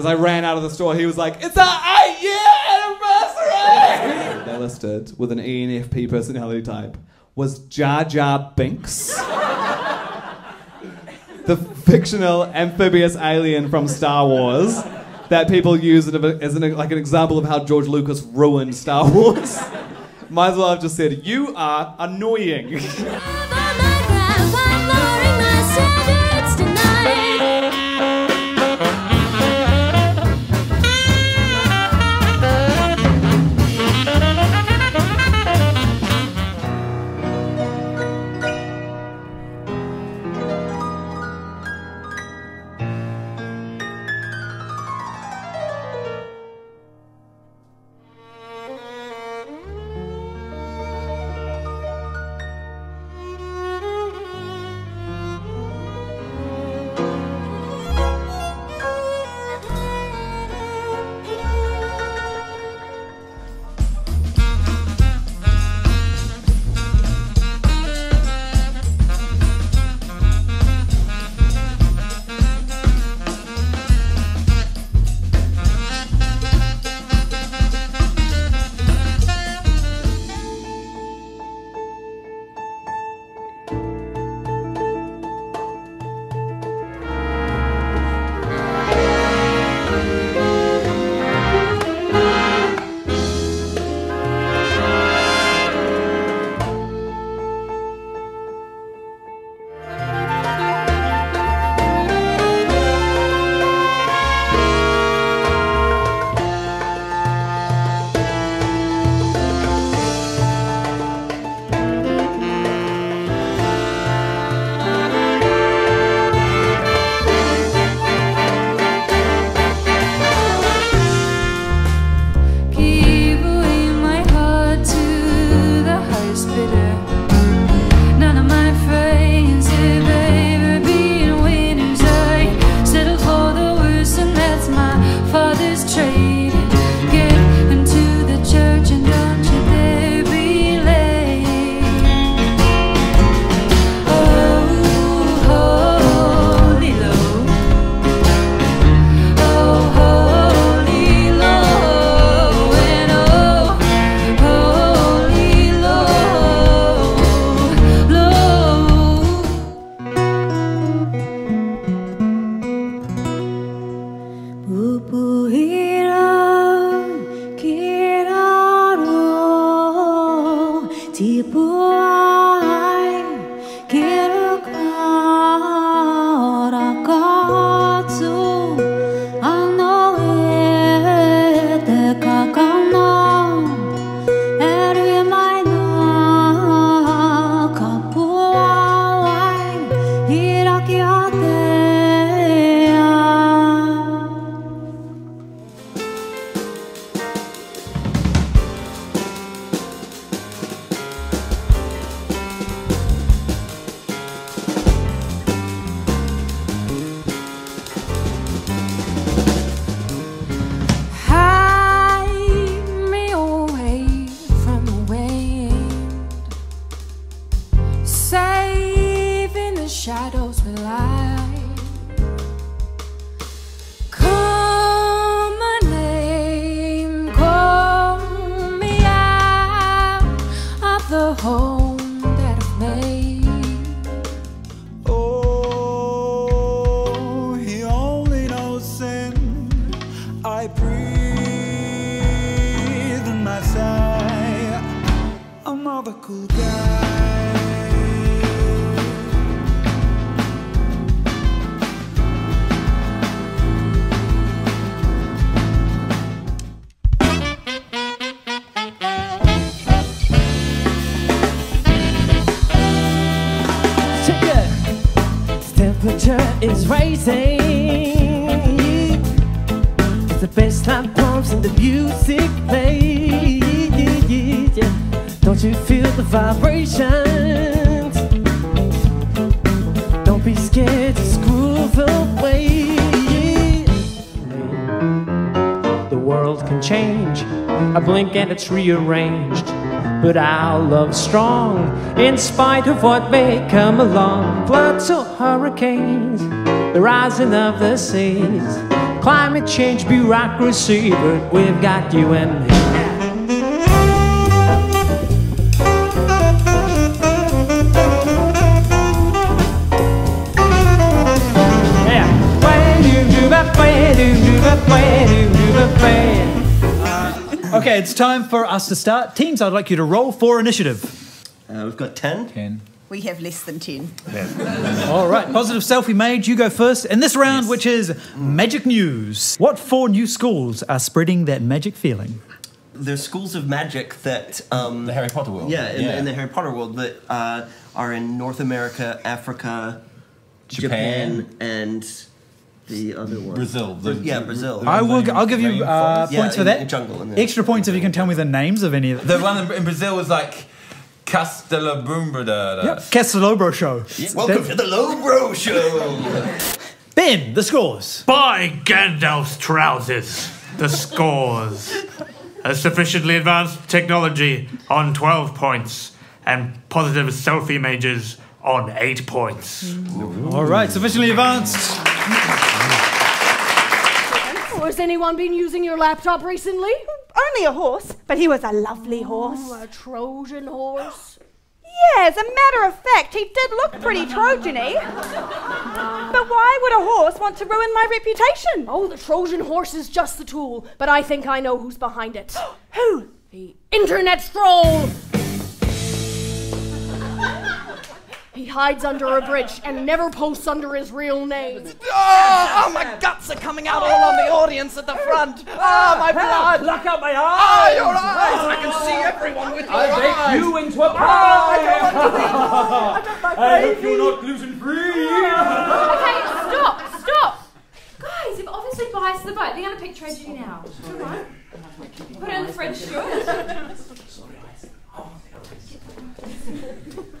As I ran out of the store, he was like, "It's our eight-year anniversary!" they listed with an ENFP personality type was Jar Jar Binks, the fictional amphibious alien from Star Wars that people use as an, like an example of how George Lucas ruined Star Wars. Might as well have just said, "You are annoying." cool guy. Temperature is rising. It's the bassline pumps and the music plays. Yeah and it's going to way. The world can change, a blink and it's rearranged. But our love's strong in spite of what may come along. Floods or hurricanes, the rising of the seas. climate change bureaucracy, but we've got you and me. Okay, it's time for us to start. Teams, I'd like you to roll for initiative. Uh, we've got 10. 10. We have less than 10. All right, positive selfie made. You go first in this round, which is magic news. What four new schools are spreading that magic feeling? There's schools of magic that. Um, The Harry Potter world. Yeah, in, Yeah. in the Harry Potter world that uh, are in North America, Africa, Japan. and the other one. Brazil. The- yeah, Brazil. I will. I'll give you uh, Yeah, points for in- that. in jungle, in Extra points if you can tell me the names of any of them. The one in- in Brazil was like Castelabumbrada. Yep. Castelobro show. Welcome to the Lowbro Show! Ben, the scores. By Gandalf's trousers, the scores. A sufficiently advanced technology on 12 points, and positive selfie majors on 8 points. All right, sufficiently advanced. Anyone been using your laptop recently? Only a horse, but he was a lovely horse. Oh, a Trojan horse. Yeah, as a matter of fact, he did look pretty Trojany. but why would a horse want to ruin my reputation? Oh, the Trojan horse is just the tool, but I think I know who's behind it. Who? The internet troll! hides under a bridge and never posts under his real name. Oh, oh my guts are coming out all on the audience at the front. Oh, my blood. lock out my ah, eyes. Oh, your eyes. I can see everyone with your I eyes. I make you into a pie. Oh, I don't want to I hope you're not gluten-free. okay, stop, stop. Guys, you've obviously biased the vote. They're going to pick tragedy now. Come on. Put the French shirt. Sorry, Oh,